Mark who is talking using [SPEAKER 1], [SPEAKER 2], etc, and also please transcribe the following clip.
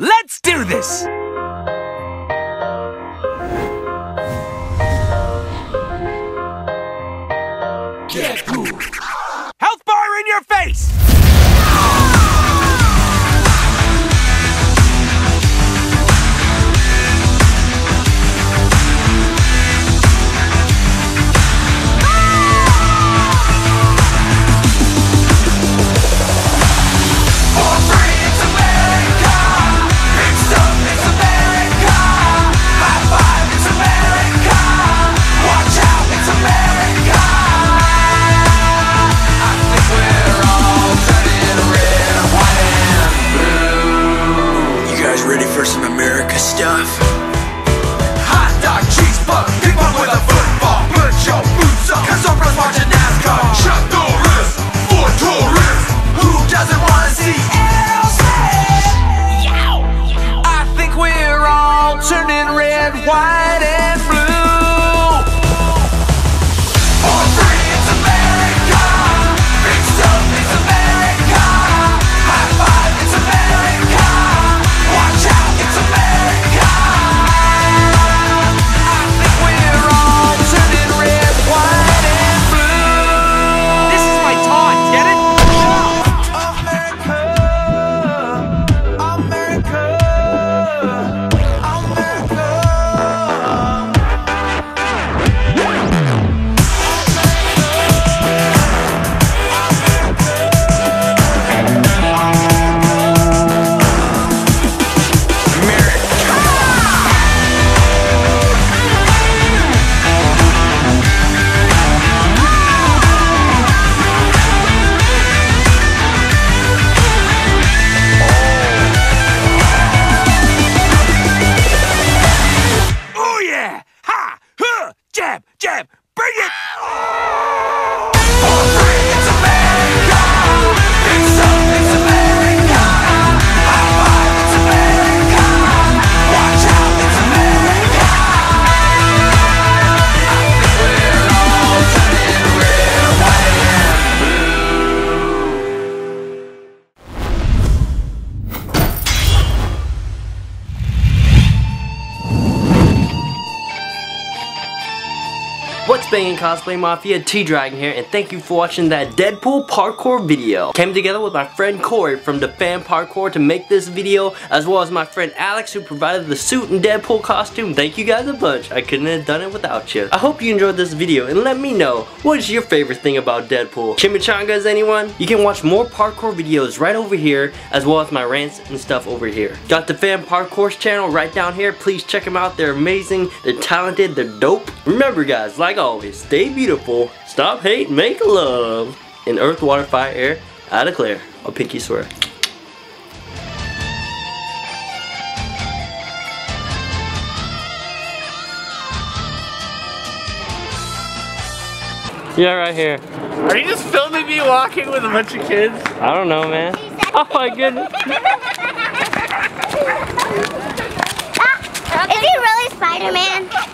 [SPEAKER 1] Let's do this! Get moved! Health bar in your face!
[SPEAKER 2] Stuff?
[SPEAKER 3] Hot dog, cheese bug, ping pong with a football. Put your boots on, cause Oprah's watching NASCAR. Chuck Norris, for tourists. Who doesn't wanna see Elvis? I think we're all turning red, white,
[SPEAKER 1] Jab! Jab! Bring it!
[SPEAKER 4] Banging cosplay mafia? T-Dragon here and thank you for watching that Deadpool parkour video. Came together with my friend Corey from Defam parkour to make this video as well as my friend Alex who provided the suit and Deadpool costume. Thank you guys a bunch. I couldn't have done it without you. I hope you enjoyed this video and let me know what is your favorite thing about Deadpool. Chimichangas anyone? You can watch more parkour videos right over here as well as my rants and stuff over here. Got Defam parkour's channel right down here. Please check them out. They're amazing. They're talented. They're dope. Remember guys, like always, stay beautiful, stop hate, make love. In earth, water, fire, air, I declare. A pinky swear. Yeah, right here.
[SPEAKER 5] Are you just filming me walking with a bunch of kids?
[SPEAKER 4] I don't know, man. Oh my goodness.
[SPEAKER 6] Is he really Spider-Man?